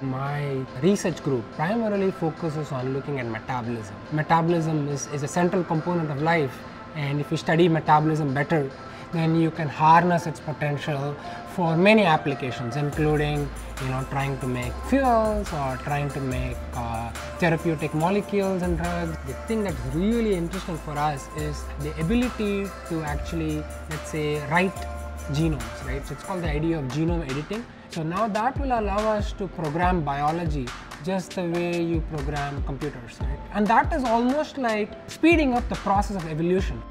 My research group primarily focuses on looking at metabolism. Metabolism is, is a central component of life and if you study metabolism better, then you can harness its potential for many applications including you know trying to make fuels or trying to make uh, therapeutic molecules and drugs. The thing that's really interesting for us is the ability to actually let's say write genomes right? So it's called the idea of genome editing so now that will allow us to program biology just the way you program computers right and that is almost like speeding up the process of evolution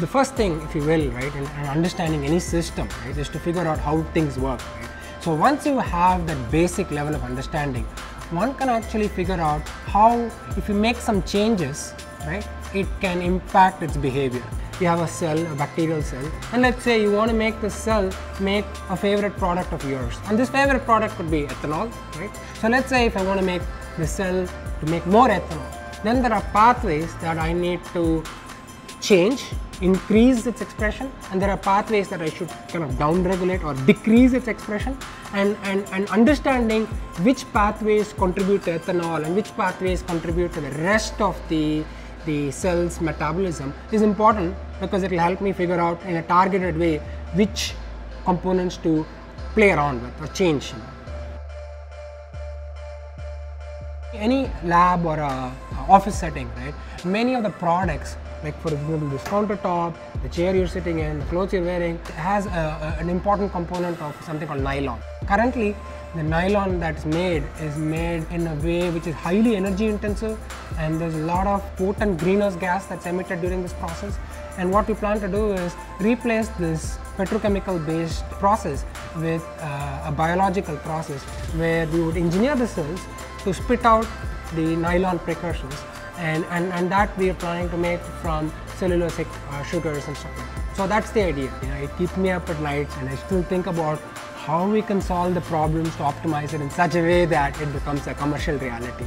the first thing, if you will, right, in, in, understanding any system, right, is to figure out how things work, right. So once you have that basic level of understanding, one can actually figure out how, if you make some changes, right, it can impact its behavior. You have a cell, a bacterial cell, and let's say you want to make the cell make a favorite product of yours. And this favorite product could be ethanol, right? So let's say if I want to make the cell to make more ethanol, then there are pathways that I need to change increase its expression and there are pathways that I should kind of down regulate or decrease its expression and, and, and understanding which pathways contribute to ethanol and which pathways contribute to the rest of the, the cell's metabolism is important because it will help me figure out in a targeted way which components to play around with or change. Any lab or a office setting, right? Many of the products like for example this countertop, the chair you're sitting in, the clothes you're wearing, has a, a, an important component of something called nylon. Currently, the nylon that's made is made in a way which is highly energy intensive and there's a lot of potent greenhouse gas that's emitted during this process. And what we plan to do is replace this petrochemical based process with uh, a biological process where we would engineer the cells to spit out the nylon precursors and, and, and that we are planning to make from cellulosic uh, sugars and stuff. So that's the idea. You know, it keeps me up at night and I still think about how we can solve the problems to optimize it in such a way that it becomes a commercial reality.